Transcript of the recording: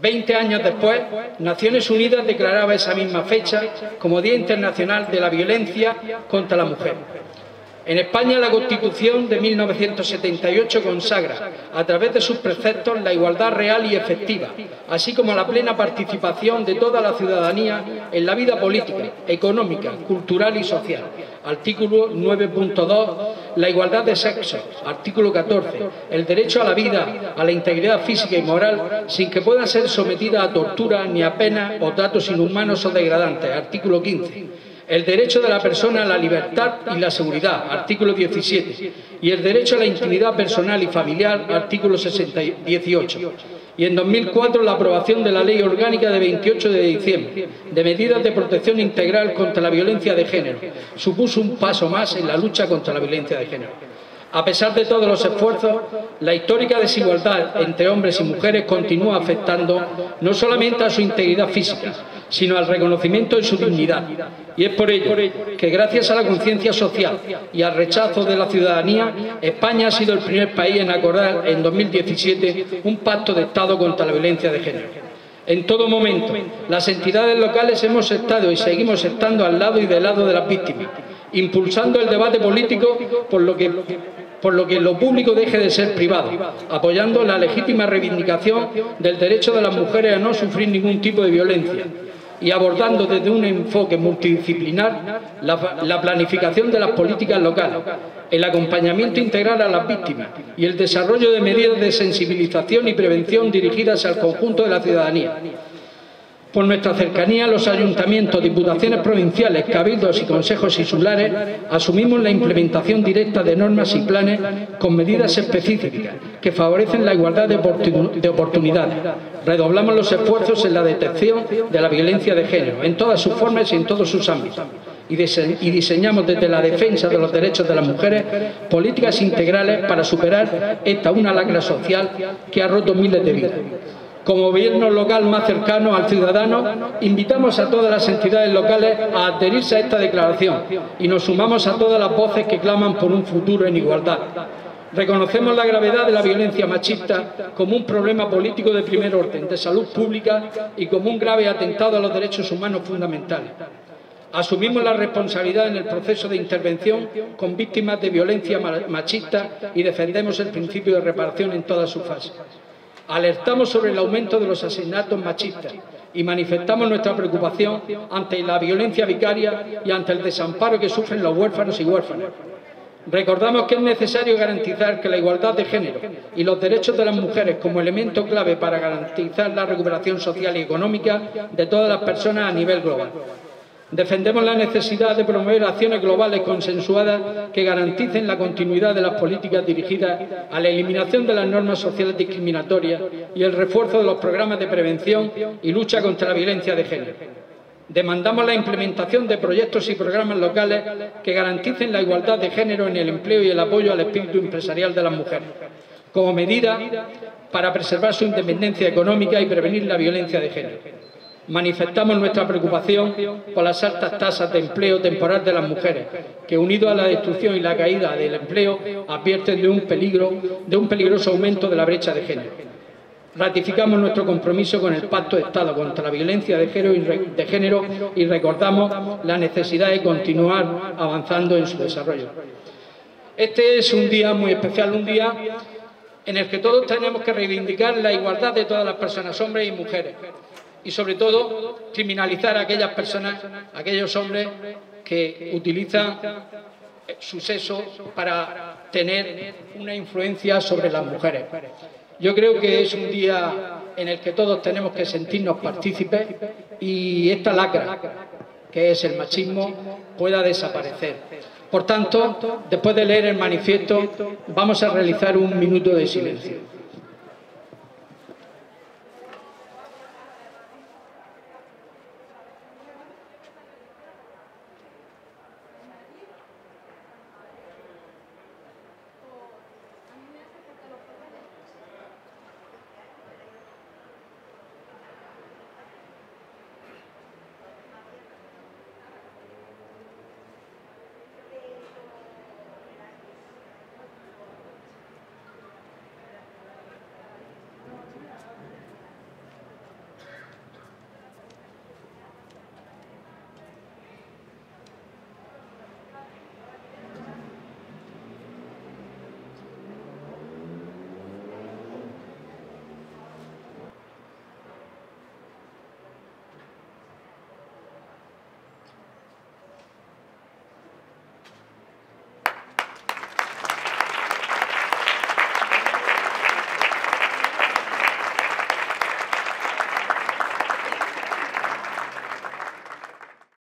Veinte años después, Naciones Unidas declaraba esa misma fecha como Día Internacional de la Violencia contra la Mujer. En España la Constitución de 1978 consagra, a través de sus preceptos, la igualdad real y efectiva, así como la plena participación de toda la ciudadanía en la vida política, económica, cultural y social. Artículo 9.2, la igualdad de sexo. Artículo 14, el derecho a la vida, a la integridad física y moral, sin que pueda ser sometida a tortura ni a pena o tratos inhumanos o degradantes. Artículo 15 el derecho de la persona a la libertad y la seguridad, artículo 17, y el derecho a la intimidad personal y familiar, artículo 18. Y en 2004 la aprobación de la Ley Orgánica de 28 de diciembre de medidas de protección integral contra la violencia de género supuso un paso más en la lucha contra la violencia de género. A pesar de todos los esfuerzos, la histórica desigualdad entre hombres y mujeres continúa afectando no solamente a su integridad física, sino al reconocimiento de su dignidad. Y es por ello que gracias a la conciencia social y al rechazo de la ciudadanía, España ha sido el primer país en acordar en 2017 un pacto de Estado contra la violencia de género. En todo momento, las entidades locales hemos estado y seguimos estando al lado y del lado de las víctimas, impulsando el debate político por lo que por lo que lo público deje de ser privado, apoyando la legítima reivindicación del derecho de las mujeres a no sufrir ningún tipo de violencia y abordando desde un enfoque multidisciplinar la, planificación de las políticas locales, el acompañamiento integral a las víctimas y el desarrollo de medidas de sensibilización y prevención dirigidas al conjunto de la ciudadanía por nuestra cercanía, los ayuntamientos, diputaciones provinciales, cabildos y consejos insulares asumimos la implementación directa de normas y planes con medidas específicas que favorecen la igualdad de, oportunidades. Redoblamos los esfuerzos en la detección de la violencia de género, en todas sus formas y en todos sus ámbitos. Y, diseñamos desde la defensa de los derechos de las mujeres políticas integrales para superar esta una lacra social que ha roto miles de vidas. Como gobierno local más cercano al ciudadano, invitamos a todas las entidades locales a adherirse a esta declaración y nos sumamos a todas las voces que claman por un futuro en igualdad. Reconocemos la gravedad de la violencia machista como un problema político de primer orden, de salud pública y como un grave atentado a los derechos humanos fundamentales. Asumimos la responsabilidad en el proceso de intervención con víctimas de violencia machista y defendemos el principio de reparación en todas sus fases. Alertamos sobre el aumento de los asesinatos machistas y manifestamos nuestra preocupación ante la violencia vicaria y ante el desamparo que sufren los huérfanos y huérfanas. Recordamos que es necesario garantizar que la igualdad de género y los derechos de las mujeres como elemento clave para garantizar la recuperación social y económica de todas las personas a nivel global. Defendemos la necesidad de promover acciones globales consensuadas que garanticen la continuidad de las políticas dirigidas a la eliminación de las normas sociales discriminatorias y el refuerzo de los programas de prevención y lucha contra la violencia de género. Demandamos la implementación de proyectos y programas locales que garanticen la igualdad de género en el empleo y el apoyo al espíritu empresarial de las mujeres, como medida para preservar su independencia económica y prevenir la violencia de género manifestamos nuestra preocupación por las altas tasas de empleo temporal de las mujeres, que unido a la destrucción y la caída del empleo advierten un peligro, de un peligroso aumento de la brecha de género. Ratificamos nuestro compromiso con el Pacto de Estado contra la violencia de género y recordamos la necesidad de continuar avanzando en su desarrollo. Este es un día muy especial, un día en el que todos tenemos que reivindicar la igualdad de todas las personas, hombres y mujeres, y sobre todo criminalizar a aquellas personas, aquellos hombres que utilizan su sexo para tener una influencia sobre las mujeres. Yo creo que es un día en el que todos tenemos que sentirnos partícipes y esta lacra, que es el machismo, pueda desaparecer. Por tanto, después de leer el manifiesto, vamos a realizar un minuto de silencio.